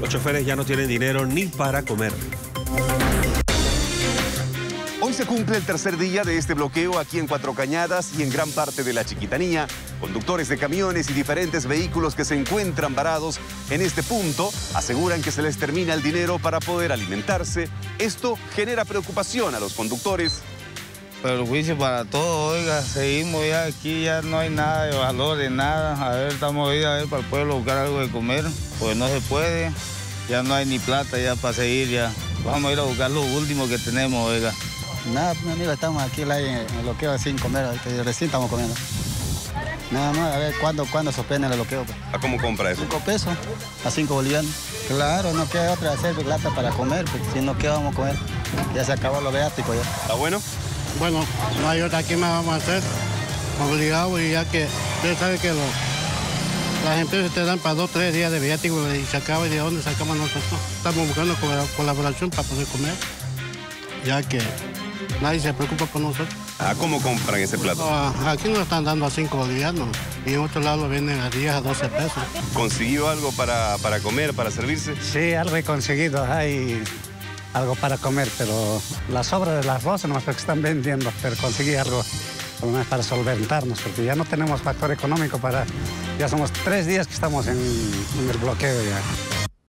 Los choferes ya no tienen dinero ni para comer. Hoy se cumple el tercer día de este bloqueo aquí en Cuatro Cañadas y en gran parte de la Chiquitanía. Conductores de camiones y diferentes vehículos que se encuentran varados en este punto aseguran que se les termina el dinero para poder alimentarse. Esto genera preocupación a los conductores. Perjuicio para todo, oiga, seguimos ya aquí, ya no hay nada de valor, de nada. A ver, estamos ahí a ver para el pueblo buscar algo de comer, pues no se puede. Ya no hay ni plata ya para seguir ya. Vamos a ir a buscar lo último que tenemos, oiga. Nada, mi amigo, estamos aquí en el bloqueo sin comer, recién estamos comiendo. Nada más, a ver cuándo, cuándo suspenden el bloqueo. Pues. ¿A cómo compra eso? Cinco pesos, a cinco bolivianos. Claro, no queda otra hacer plata para comer, porque si no, ¿qué vamos a comer? Ya se acabó lo beático ya. ¿Está bueno? Bueno, no hay otra, ¿qué más vamos a hacer? Obligado, y ya que usted sabe que las empresas te dan para dos, tres días de viático y se acaba y de dónde sacamos nosotros. Estamos buscando colaboración para poder comer, ya que nadie se preocupa por nosotros. ¿A cómo compran ese plato? aquí nos están dando a 5 bolivianos y en otro lado lo venden a 10, a 12 pesos. ¿Consiguió algo para, para comer, para servirse? Sí, algo he conseguido. Hay algo para comer, pero la sobra del arroz no que están vendiendo, pero conseguí algo para solventarnos, porque ya no tenemos factor económico para... Ya somos tres días que estamos en el bloqueo ya.